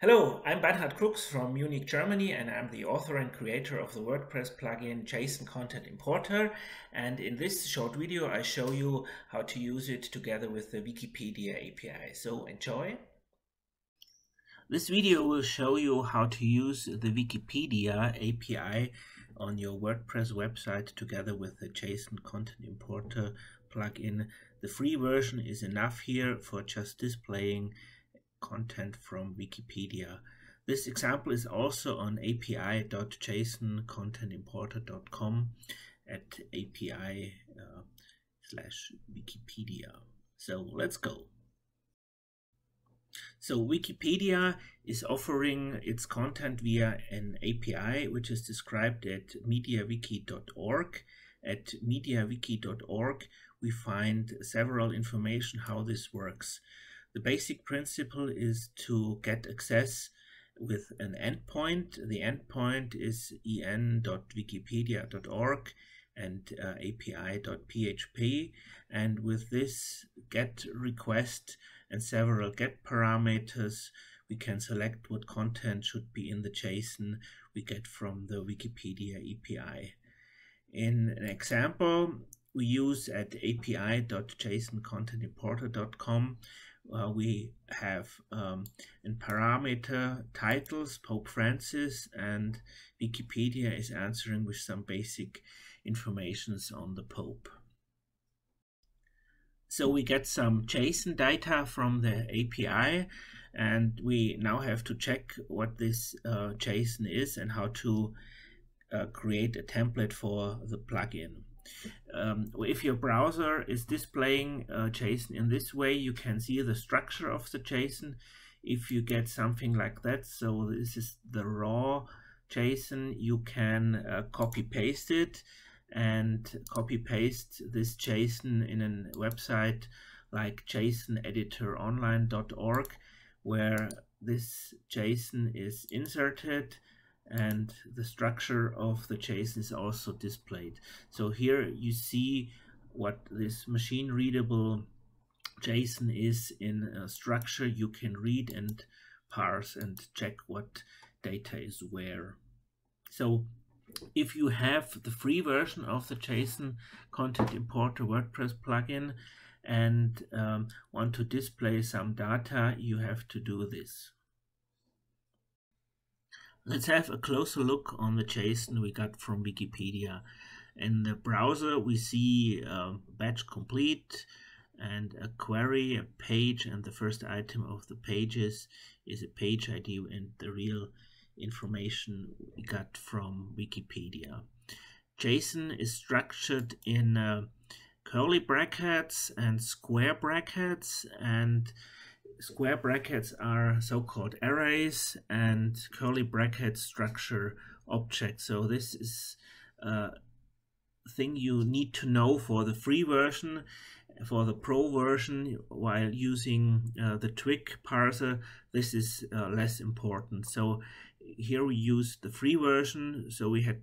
Hello, I'm Bernhard Kux from Munich, Germany, and I'm the author and creator of the WordPress plugin JSON Content Importer. And in this short video, I show you how to use it together with the Wikipedia API. So enjoy. This video will show you how to use the Wikipedia API on your WordPress website together with the JSON Content Importer plugin. The free version is enough here for just displaying content from Wikipedia. This example is also on api.jsoncontentimporter.com at api uh, slash Wikipedia. So let's go. So Wikipedia is offering its content via an API, which is described at mediawiki.org. At mediawiki.org, we find several information how this works. The basic principle is to get access with an endpoint. The endpoint is en.wikipedia.org and uh, api.php. And with this get request and several get parameters, we can select what content should be in the JSON we get from the Wikipedia API. In an example, we use at api.jsoncontentimporter.com uh, we have um, in parameter titles Pope Francis and Wikipedia is answering with some basic informations on the Pope. So we get some JSON data from the API and we now have to check what this uh, JSON is and how to uh, create a template for the plugin. Um, if your browser is displaying uh, JSON in this way, you can see the structure of the JSON. If you get something like that, so this is the raw JSON, you can uh, copy paste it and copy paste this JSON in a website like jsoneditoronline.org where this JSON is inserted and the structure of the JSON is also displayed. So here you see what this machine readable JSON is in a structure you can read and parse and check what data is where. So if you have the free version of the JSON Content Importer WordPress plugin and um, want to display some data, you have to do this. Let's have a closer look on the JSON we got from Wikipedia. In the browser, we see batch complete and a query, a page, and the first item of the pages is a page ID and the real information we got from Wikipedia. JSON is structured in uh, curly brackets and square brackets and square brackets are so-called arrays and curly bracket structure objects. So this is a thing you need to know for the free version. For the pro version, while using uh, the Twig parser, this is uh, less important. So here we use the free version. So we had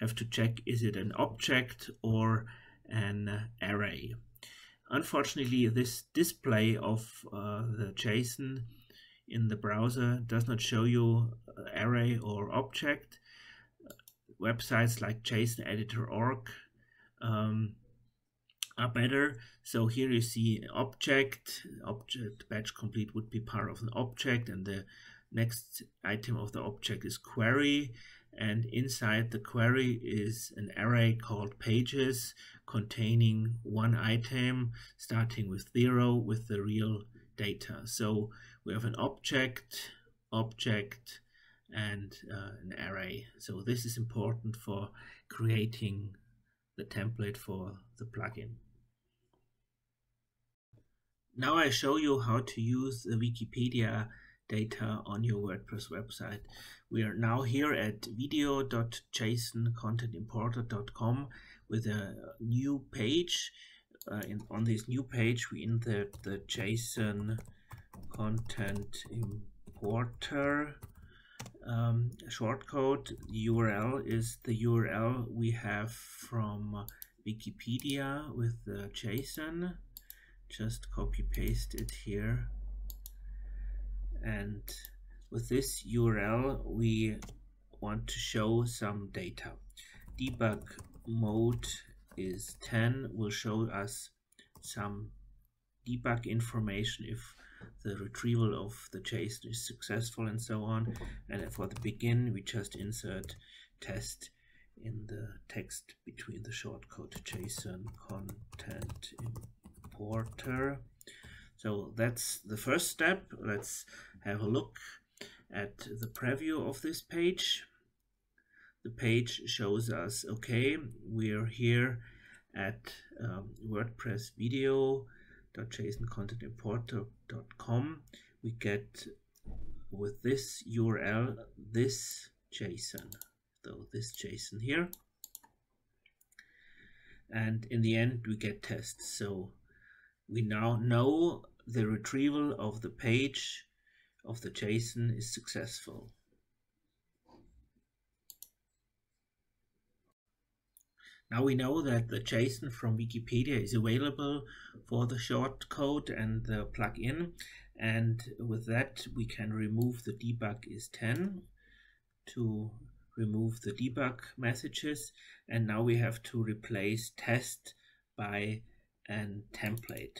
have to check, is it an object or an array? Unfortunately, this display of uh, the JSON in the browser does not show you array or object. Websites like JSON um, are better. So here you see object, object batch complete would be part of an object and the next item of the object is query and inside the query is an array called pages containing one item starting with zero with the real data. So we have an object, object, and uh, an array. So this is important for creating the template for the plugin. Now I show you how to use the Wikipedia data on your WordPress website. We are now here at video.jsoncontentimporter.com with a new page. Uh, in, on this new page, we insert the JSON content importer um, shortcode. The URL is the URL we have from Wikipedia with the JSON. Just copy paste it here and with this URL we want to show some data. Debug mode is 10 will show us some debug information if the retrieval of the JSON is successful and so on. And for the begin, we just insert test in the text between the shortcode JSON content importer. So that's the first step. Let's have a look at the preview of this page. The page shows us, okay, we're here at um, WordPress video .jsoncontentimporter.com we get with this URL this JSON so this JSON here. And in the end we get tests. So we now know the retrieval of the page of the JSON is successful Now we know that the JSON from Wikipedia is available for the shortcode and the plugin. And with that, we can remove the debug is 10 to remove the debug messages. And now we have to replace test by a template.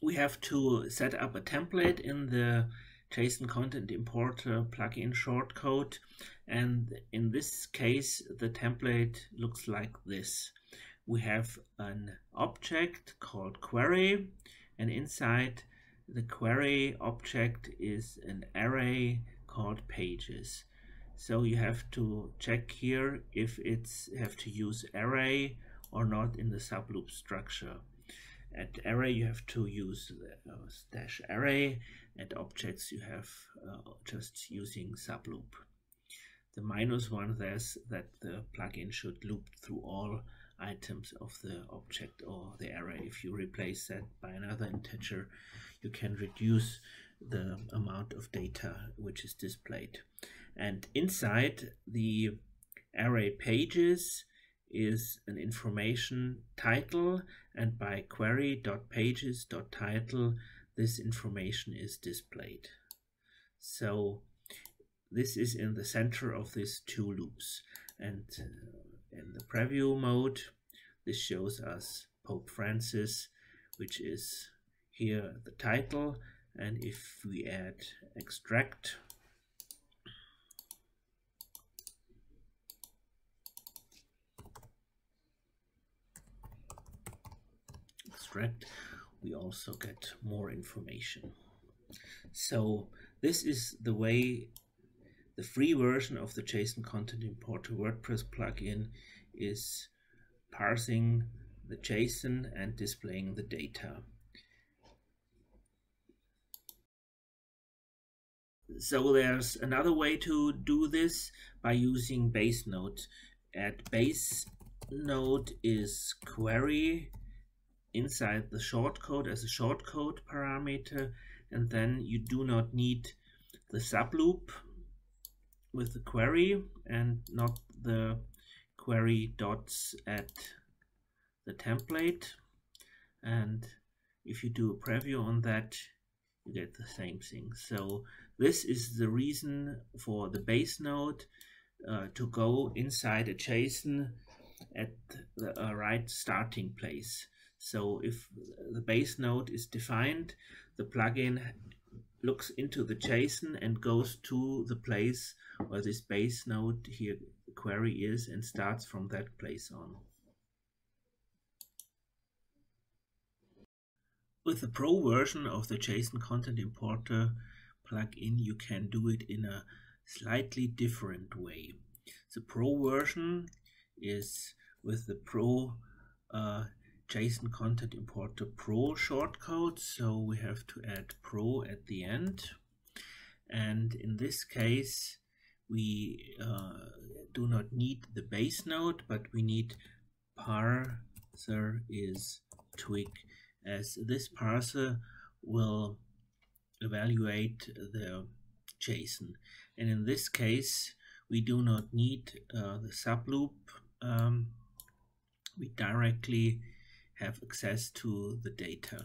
We have to set up a template in the JSON Content Importer plugin shortcode. And in this case, the template looks like this. We have an object called query, and inside the query object is an array called pages. So you have to check here if it's have to use array or not in the subloop structure. At array you have to use uh, dash array and objects you have uh, just using subloop. The minus one says that the plugin should loop through all items of the object or the array. If you replace that by another integer, you can reduce the amount of data which is displayed. And inside the array pages is an information title and by query.pages.title this information is displayed. So this is in the center of these two loops and uh, in the preview mode this shows us Pope Francis which is here the title and if we add extract extract we also get more information. So this is the way the free version of the JSON Content Importer WordPress plugin is parsing the JSON and displaying the data. So there's another way to do this by using base node. At base node is query inside the shortcode as a shortcode parameter and then you do not need the subloop with the query and not the query dots at the template. And if you do a preview on that you get the same thing. So this is the reason for the base node uh, to go inside a JSON at the uh, right starting place so if the base node is defined, the plugin looks into the JSON and goes to the place where this base node here query is and starts from that place on. With the Pro version of the JSON Content Importer plugin, you can do it in a slightly different way. The Pro version is with the Pro uh, JSON Content Importer Pro shortcode. So we have to add Pro at the end. And in this case, we uh, do not need the base node, but we need parser is twig as this parser will evaluate the JSON. And in this case, we do not need uh, the subloop. Um, we directly have access to the data.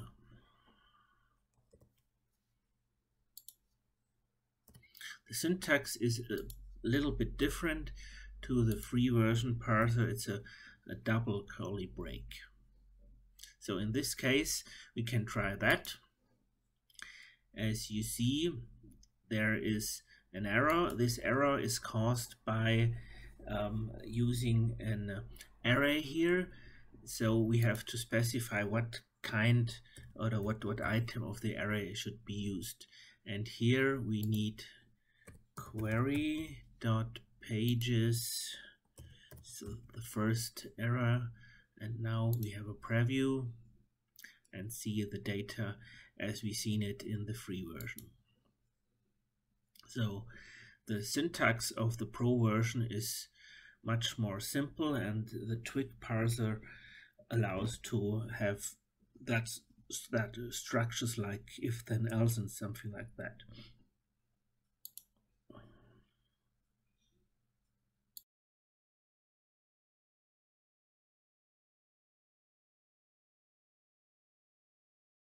The syntax is a little bit different to the free version parser. It's a, a double curly break. So in this case, we can try that. As you see, there is an error. This error is caused by um, using an array here. So we have to specify what kind or what, what item of the array should be used. And here we need query dot pages. So the first error. And now we have a preview and see the data as we seen it in the free version. So the syntax of the pro version is much more simple and the twig parser allows to have that that structures like if then else and something like that